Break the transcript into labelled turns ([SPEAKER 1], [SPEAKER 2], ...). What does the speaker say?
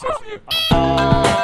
[SPEAKER 1] Seus.